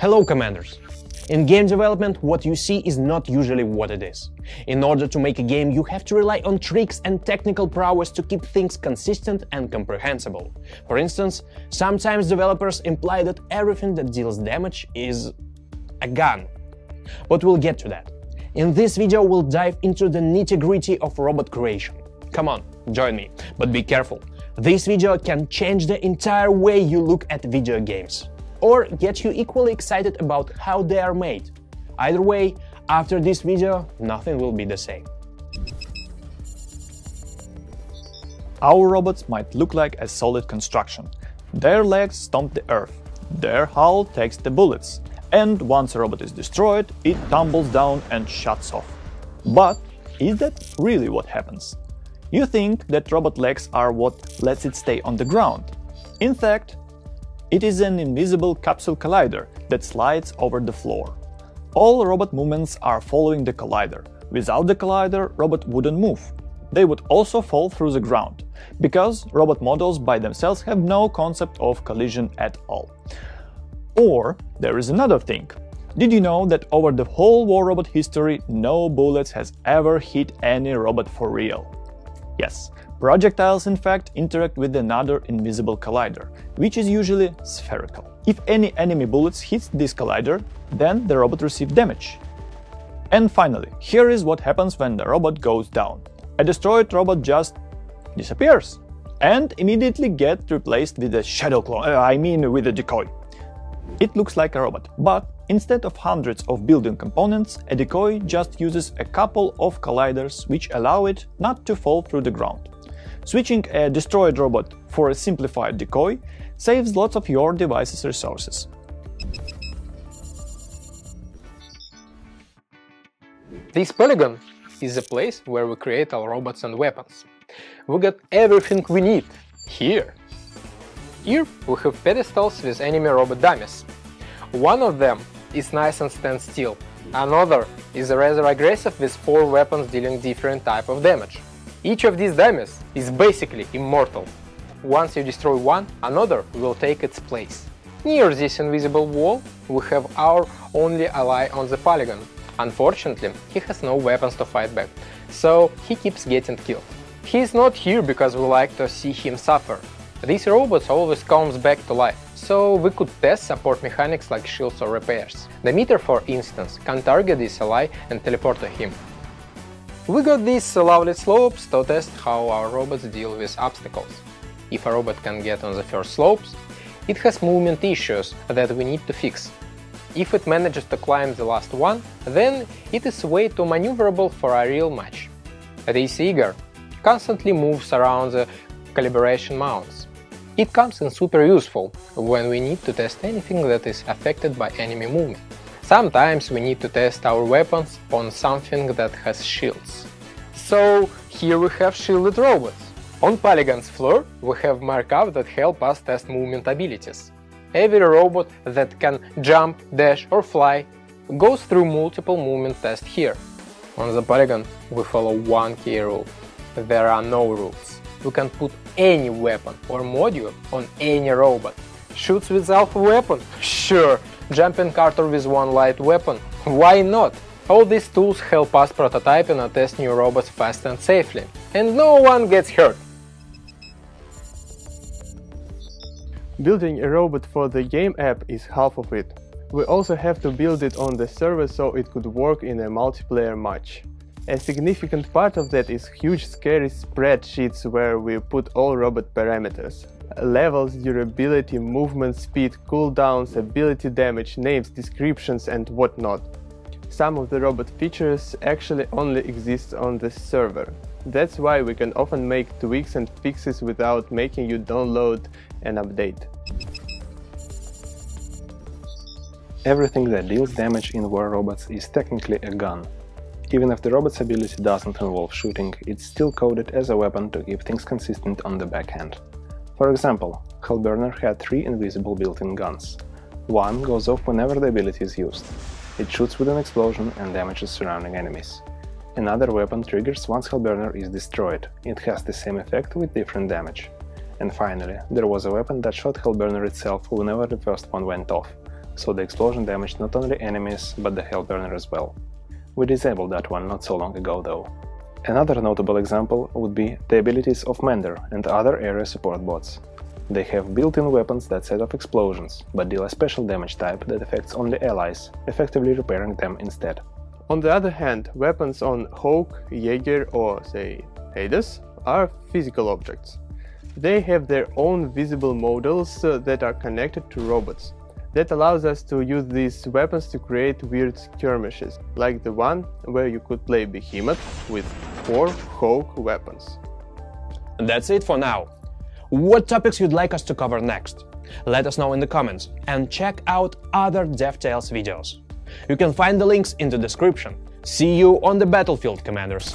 Hello Commanders! In game development, what you see is not usually what it is. In order to make a game, you have to rely on tricks and technical prowess to keep things consistent and comprehensible. For instance, sometimes developers imply that everything that deals damage is a gun. But we'll get to that. In this video, we'll dive into the nitty-gritty of robot creation. Come on, join me, but be careful. This video can change the entire way you look at video games or get you equally excited about how they are made. Either way, after this video, nothing will be the same. Our robots might look like a solid construction. Their legs stomp the earth, their hull takes the bullets, and once a robot is destroyed, it tumbles down and shuts off. But is that really what happens? You think that robot legs are what lets it stay on the ground. In fact, it is an invisible capsule collider that slides over the floor. All robot movements are following the collider. Without the collider, robot wouldn't move. They would also fall through the ground, because robot models by themselves have no concept of collision at all. Or there is another thing. Did you know that over the whole war robot history, no bullets has ever hit any robot for real? Yes, Projectiles, in fact, interact with another invisible collider, which is usually spherical. If any enemy bullets hit this collider, then the robot receives damage. And finally, here is what happens when the robot goes down. A destroyed robot just disappears and immediately gets replaced with a shadow clone, uh, I mean with a decoy. It looks like a robot, but instead of hundreds of building components, a decoy just uses a couple of colliders which allow it not to fall through the ground. Switching a destroyed robot for a simplified decoy saves lots of your device's resources. This polygon is the place where we create our robots and weapons. We got everything we need here. Here we have pedestals with enemy robot dummies. One of them is nice and stand still, another is rather aggressive with 4 weapons dealing different type of damage. Each of these dummies is basically immortal. Once you destroy one, another will take its place. Near this invisible wall, we have our only ally on the polygon. Unfortunately, he has no weapons to fight back, so he keeps getting killed. He is not here because we like to see him suffer. This robot always comes back to life, so we could test support mechanics like shields or repairs. The meter, for instance, can target this ally and teleport to him. We got these lovely slopes to test how our robots deal with obstacles. If a robot can get on the first slopes, it has movement issues that we need to fix. If it manages to climb the last one, then it is way too maneuverable for a real match. This Jaeger constantly moves around the calibration mounts. It comes in super useful when we need to test anything that is affected by enemy movement. Sometimes we need to test our weapons on something that has shields. So here we have shielded robots. On Polygon's floor we have markup that help us test movement abilities. Every robot that can jump, dash or fly goes through multiple movement tests here. On the Polygon we follow one key rule. There are no rules. We can put any weapon or module on any robot. Shoots with alpha weapon? Sure, jumping carter with one light weapon? Why not? All these tools help us prototype and test new robots fast and safely, and no one gets hurt. Building a robot for the game app is half of it. We also have to build it on the server so it could work in a multiplayer match. A significant part of that is huge scary spreadsheets where we put all robot parameters levels, durability, movement speed, cooldowns, ability damage, names, descriptions and whatnot. Some of the robot features actually only exist on the server. That's why we can often make tweaks and fixes without making you download an update. Everything that deals damage in war robots is technically a gun. Even if the robot's ability doesn't involve shooting, it's still coded as a weapon to keep things consistent on the back end. For example, Hellburner had three invisible built-in guns. One goes off whenever the ability is used. It shoots with an explosion and damages surrounding enemies. Another weapon triggers once Hellburner is destroyed. It has the same effect with different damage. And finally, there was a weapon that shot Hellburner itself whenever the first one went off, so the explosion damaged not only enemies but the Hellburner as well. We disabled that one not so long ago though. Another notable example would be the abilities of Mender and other area support bots. They have built-in weapons that set off explosions, but deal a special damage type that affects only allies, effectively repairing them instead. On the other hand, weapons on Hawk, Jaeger or say Hades are physical objects. They have their own visible models uh, that are connected to robots. That allows us to use these weapons to create weird skirmishes, like the one where you could play Behemoth with four Hawk weapons. That's it for now. What topics you'd like us to cover next? Let us know in the comments and check out other DevTales videos. You can find the links in the description. See you on the battlefield, Commanders!